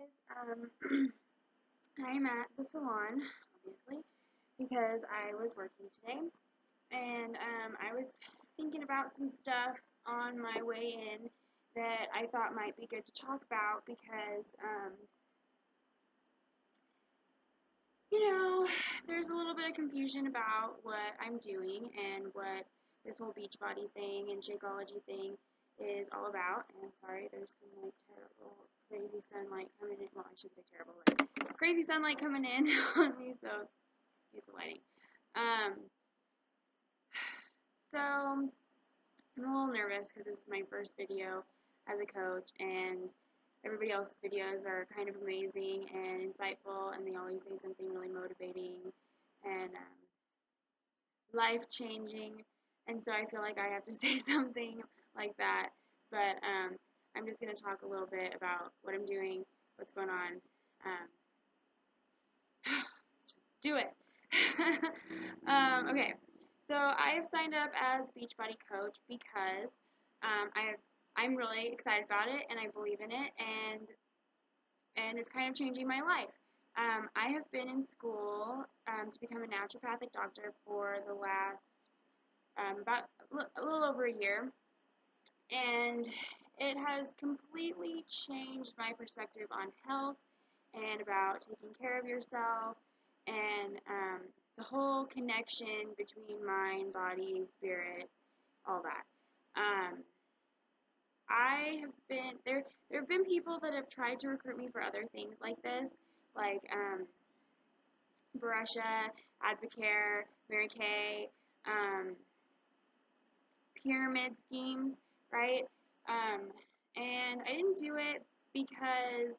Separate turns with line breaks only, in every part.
guys. Um, I'm at the salon, obviously, because I was working today, and um, I was thinking about some stuff on my way in that I thought might be good to talk about because, um, you know, there's a little bit of confusion about what I'm doing and what this whole Beachbody thing and Shakeology thing is all about. And sorry, there's some like terrible, crazy sunlight coming in. Well, I should say terrible, like crazy sunlight coming in on me, so excuse the lighting. Um, so I'm a little nervous because this is my first video as a coach, and everybody else's videos are kind of amazing and insightful, and they always say something really motivating and um, life changing. And so I feel like I have to say something like that. But um, I'm just going to talk a little bit about what I'm doing, what's going on. Um, do it. um, okay, so I have signed up as Beachbody Coach because um, I I'm really excited about it and I believe in it and and it's kind of changing my life. Um, I have been in school um, to become a naturopathic doctor for the last about a little over a year, and it has completely changed my perspective on health and about taking care of yourself and um, the whole connection between mind, body, spirit, all that. Um, I have been there. There have been people that have tried to recruit me for other things like this, like um, Baresha, Advocare, Mary Kay, um, pyramid schemes, right? Um, and I didn't do it because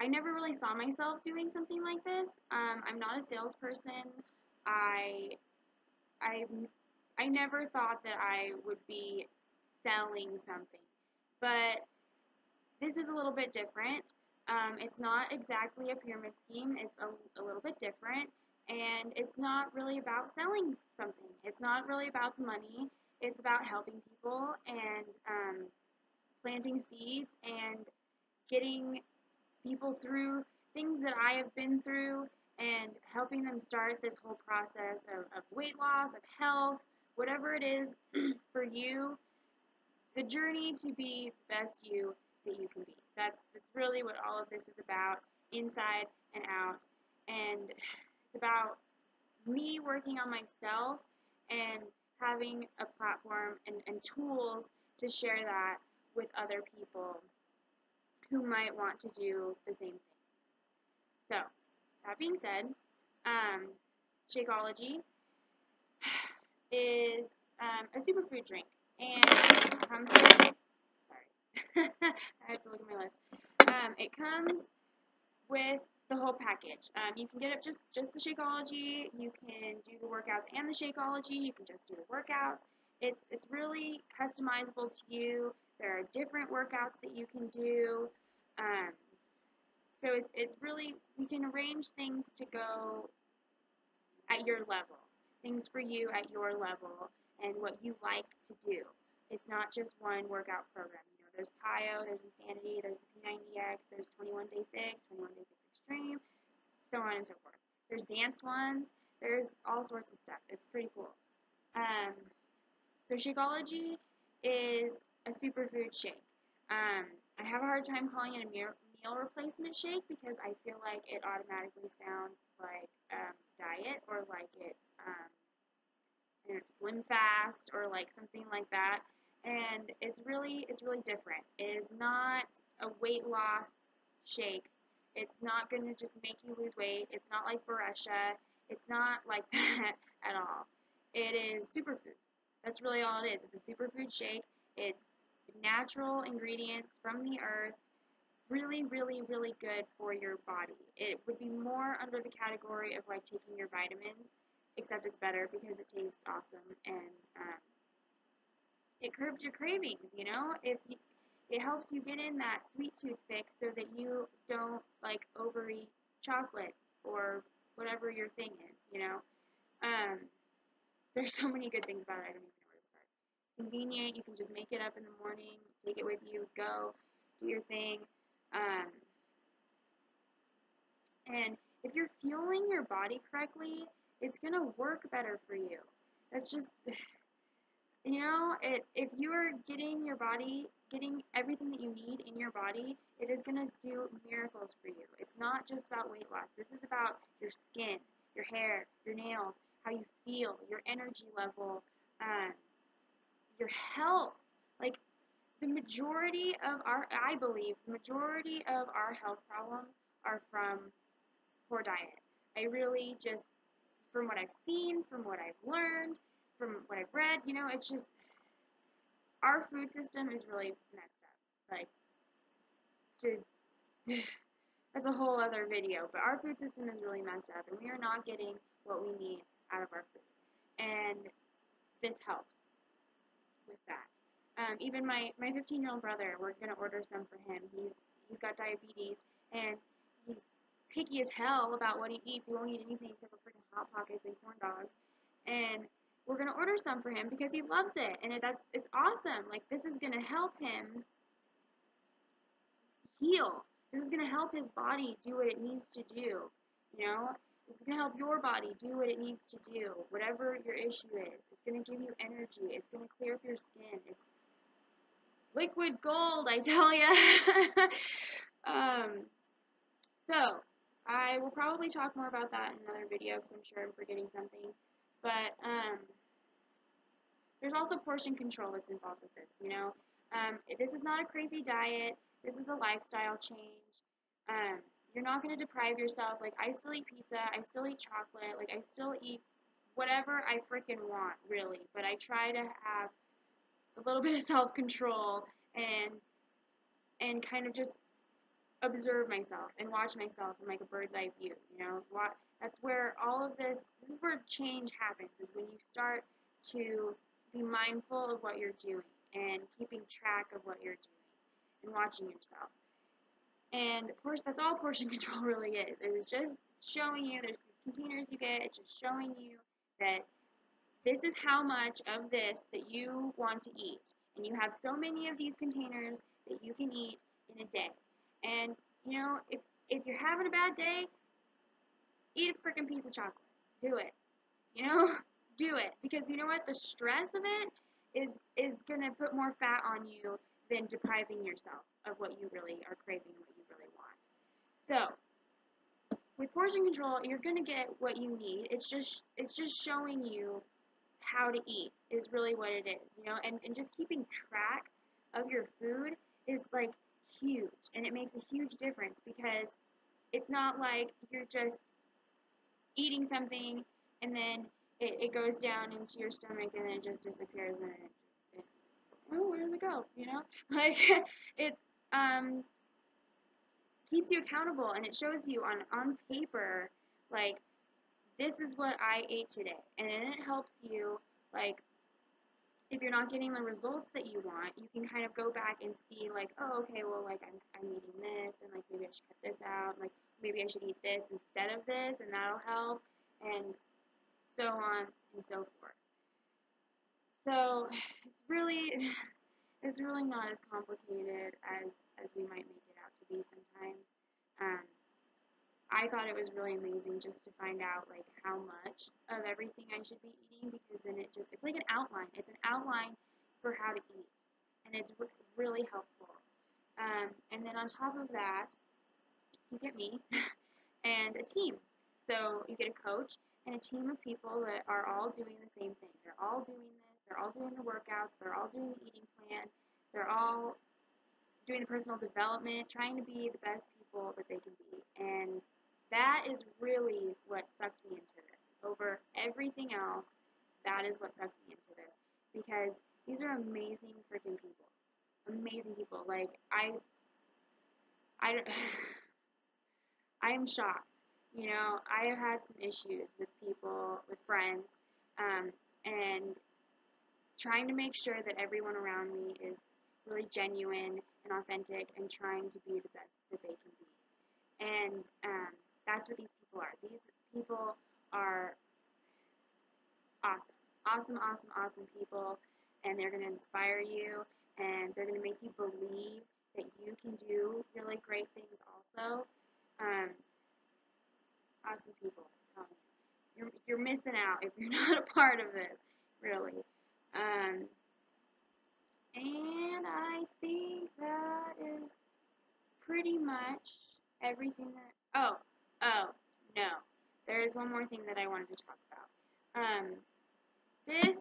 I never really saw myself doing something like this. Um, I'm not a salesperson. I, I, I never thought that I would be selling something, but this is a little bit different. Um, it's not exactly a pyramid scheme. It's a, a little bit different, and it's not really about selling something. It's not really about the money. It's about helping people and um, planting seeds and getting people through things that I have been through and helping them start this whole process of, of weight loss, of health, whatever it is for you, the journey to be the best you that you can be. That's, that's really what all of this is about, inside and out. And it's about me working on myself and having a platform and, and tools to share that with other people who might want to do the same thing. So, that being said, um, Shakeology is um, a superfood drink, and it comes with, sorry, I have to look at my list. Um, it comes with the whole package. Um, you can get it just just the Shakeology. You can do the workouts and the Shakeology. You can just do the workouts. It's it's really customizable to you. There are different workouts that you can do. Um, so it's it's really you can arrange things to go at your level. Things for you at your level and what you like to do. It's not just one workout program. You know, there's PiYo, there's Insanity, there's the P90X, there's 21 Day Fix, 21 Day Fix Extreme, so on and so forth. There's dance ones. There's all sorts of stuff. It's pretty cool. Um, so Shakeology is a superfood shake. Um, I have a hard time calling it a meal, meal replacement shake because I feel like it automatically sounds like um, diet or like it's um, you know, slim fast or like something like that. And it's really it's really different. It is not a weight loss shake it's not going to just make you lose weight. It's not like Baresha. It's not like that at all. It is superfood. That's really all it is. It's a superfood shake. It's natural ingredients from the earth. Really, really, really good for your body. It would be more under the category of like taking your vitamins, except it's better because it tastes awesome and um, it curbs your cravings. You know, if you, it helps you get in that sweet tooth fix so that you don't like overeat chocolate or whatever your thing is, you know. Um, there's so many good things about it. I don't even know where to start. Convenient. You can just make it up in the morning, take it with you, go, do your thing. Um, and if you're fueling your body correctly, it's gonna work better for you. That's just, you know, it, if you are getting your body, getting everything that you need in your body, it is gonna do miracles for you. It's not just about weight loss. This is about your skin, your hair, your nails, how you feel, your energy level, um, your health. Like the majority of our, I believe, the majority of our health problems are from poor diet. I really just, from what I've seen, from what I've learned, from what I've read, you know, it's just, our food system is really messed up. Like, to, that's a whole other video, but our food system is really messed up, and we are not getting what we need out of our food. And this helps with that. Um, even my my 15 year old brother, we're gonna order some for him. He's he's got diabetes and he's picky as hell about what he eats. He won't eat anything except for freaking hot pockets and corn dogs. And we're gonna order some for him because he loves it and it, that's it's awesome. Like this is gonna help him heal. This is gonna help his body do what it needs to do. You know, it's going to help your body do what it needs to do, whatever your issue is. It's going to give you energy. It's going to clear up your skin. It's liquid gold, I tell ya. um, so, I will probably talk more about that in another video because I'm sure I'm forgetting something. But, um, there's also portion control that's involved with this, you know. Um, this is not a crazy diet. This is a lifestyle change. Um, you're not going to deprive yourself. Like, I still eat pizza. I still eat chocolate. Like, I still eat whatever I freaking want, really. But I try to have a little bit of self control and and kind of just observe myself and watch myself from like a bird's eye view. You know, that's where all of this. This is where change happens. Is when you start to be mindful of what you're doing and keeping track of what you're doing and watching yourself. And of course, that's all portion control really is. It's just showing you, there's these containers you get, it's just showing you that this is how much of this that you want to eat. And you have so many of these containers that you can eat in a day. And, you know, if, if you're having a bad day, eat a freaking piece of chocolate. Do it. You know, do it. Because you know what? The stress of it is, is going to put more fat on you than depriving yourself of what you really are craving, what you really want. So, with portion control, you're gonna get what you need. It's just it's just showing you how to eat is really what it is, you know, and, and just keeping track of your food is like huge and it makes a huge difference because it's not like you're just eating something and then it, it goes down into your stomach and then it just disappears and it oh, where does it go? You know, like it um, keeps you accountable and it shows you on on paper like this is what I ate today, and then it helps you like if you're not getting the results that you want, you can kind of go back and see like, oh, okay, well, like I'm, I'm eating this, and like maybe I should cut this out, like maybe I should eat this instead of this, and that'll help, and so on and so forth. So it's really it's really not as complicated as as we might make it out to be sometimes. Um, I thought it was really amazing just to find out like how much of everything I should be eating because then it just it's like an outline. It's an outline for how to eat, and it's re- really helpful. Um, and then on top of that, you get me and a team. So you get a coach and a team of people that are all doing the same thing. They're all doing this they're all doing the workouts. They're all doing the eating plan. They're all doing the personal development, trying to be the best people that they can be. And that is really what sucked me into this. Over everything else, that is what sucked me into this. Because these are amazing freaking people. Amazing people. Like, I, I, I am shocked. You know, I have had some issues with people, with friends, um, and trying to make sure that everyone around me is really genuine and authentic and trying to be the best that they can be. And um, that's what these people are. These people are awesome. Awesome, awesome, awesome people. And they're going to inspire you and they're going to make you believe that you can do really great things also. Um, awesome people. You're, you're missing out if you're not a part of this, really. Um, and I think that is pretty much everything that. Oh, oh, no. There is one more thing that I wanted to talk about. Um, this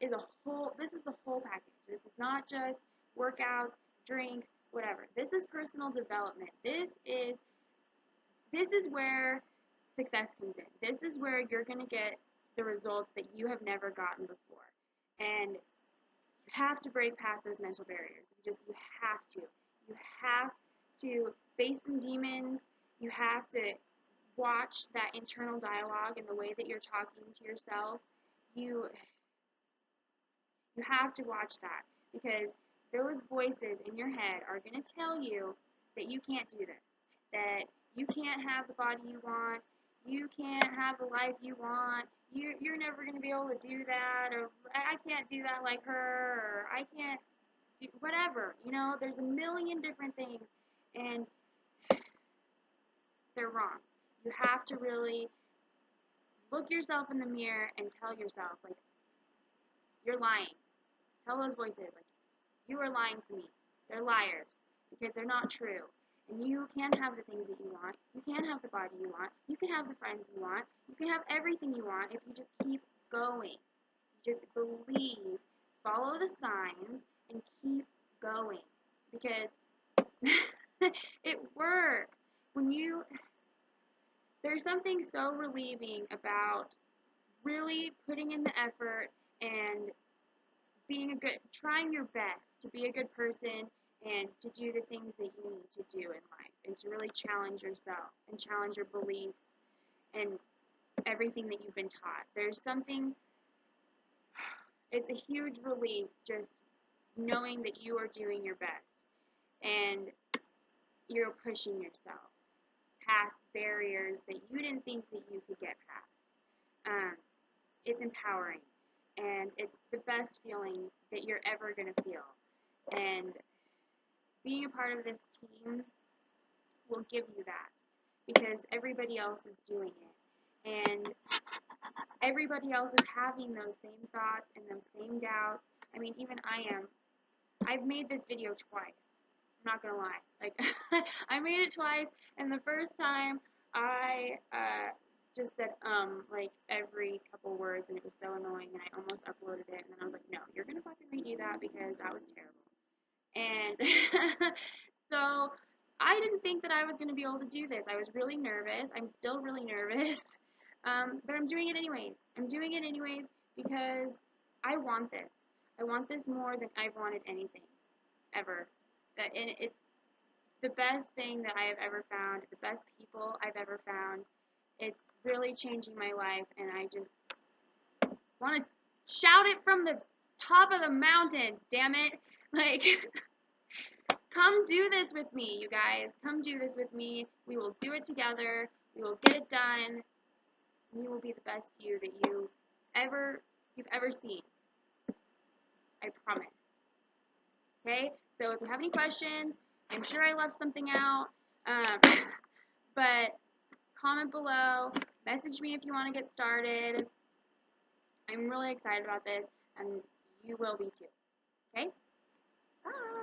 is a whole. This is the whole package. This is not just workouts, drinks, whatever. This is personal development. This is this is where success comes in. This is where you're going to get the results that you have never gotten before. And you have to break past those mental barriers. You just you have to. You have to face some demons. You have to watch that internal dialogue and the way that you're talking to yourself. You you have to watch that because those voices in your head are going to tell you that you can't do this, that you can't have the body you want, you can't have the life you want, you, you're never going to be able to do that, or I can't do that like her, or I can't do whatever. You know, there's a million different things, and they're wrong. You have to really look yourself in the mirror and tell yourself, like, you're lying. Tell those voices, like, you are lying to me. They're liars because they're not true. And you can have the things that you want. You can have the body you want. You can have the friends you want. You can have everything you want if you just keep going. Just believe, follow the signs, and keep going. Because it works. When you, there's something so relieving about really putting in the effort and being a good, trying your best to be a good person and to do the things that you need to do in life and to really challenge yourself and challenge your beliefs and everything that you've been taught. There's something, it's a huge relief just knowing that you are doing your best and you're pushing yourself past barriers that you didn't think that you could get past. Um, it's empowering and it's the best feeling that you're ever going to feel. And being a part of this team will give you that because everybody else is doing it. And everybody else is having those same thoughts and those same doubts. I mean, even I am. I've made this video twice. Not gonna lie. Like, I made it twice, and the first time I uh, just said um like every couple words, and it was so annoying, and I almost uploaded it, and then I was like, no, you're gonna fucking redo that because that was terrible. And so I didn't think that I was to be able to do this. I was really nervous. I'm still really nervous. Um, but I'm doing it anyways. I'm doing it anyways because I want this. I want this more than I've wanted anything ever. That it's the best thing that I have ever found, the best people I've ever found. It's really changing my life and I just want to shout it from the top of the mountain, damn it. Like Come do this with me, you guys. Come do this with me. We will do it together. We will get it done. You will be the best you that you ever you've ever seen. I promise. Okay? So if you have any questions, I'm sure I left something out. Um, but comment below. Message me if you want to get started. I'm really excited about this, and you will be too. Okay? Bye.